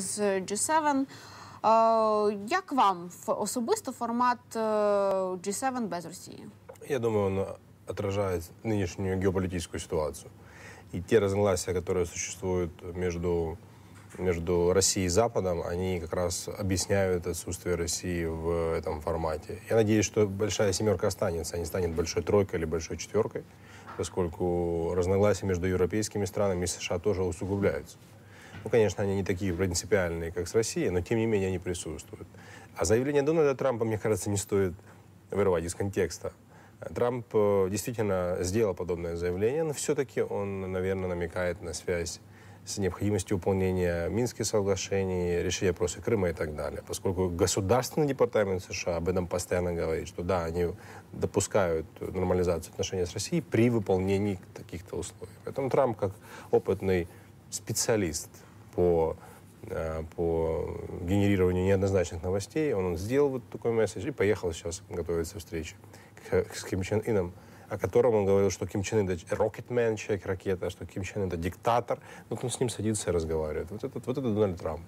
з G7. Е, Як вам особисто формат е, G7 без Росії? Я думаю, он отражает нынешнюю геополитическую ситуацию. И те разногласия, которые существуют между, между Россией и Западом, они как раз объясняют отсутствие России в этом формате. Я надеюсь, что большая семерка останется, а не станет большой тройкой или большой четверкой, поскольку разногласия между европейскими странами и США тоже усугубляются. Ну, конечно, они не такие принципиальные, как с Россией, но тем не менее они присутствуют. А заявление Дональда Трампа, мне кажется, не стоит вырывать из контекста. Трамп э, действительно сделал подобное заявление, но все-таки он, наверное, намекает на связь с необходимостью выполнения Минских соглашений, решения вопроса Крыма и так далее. Поскольку Государственный департамент США об этом постоянно говорит, что да, они допускают нормализацию отношений с Россией при выполнении таких-то условий. Поэтому Трамп, как опытный специалист по, э, по генерированию неоднозначных новостей, он сделал вот такой месседж и поехал сейчас готовиться к встрече с Ким Чен Ином, о котором он говорил, что Ким Чен Ын это рокетмен, человек-ракета, что Ким Чен Ын это диктатор. Вот он с ним садится и разговаривает. Вот это, вот это Дональд Трамп.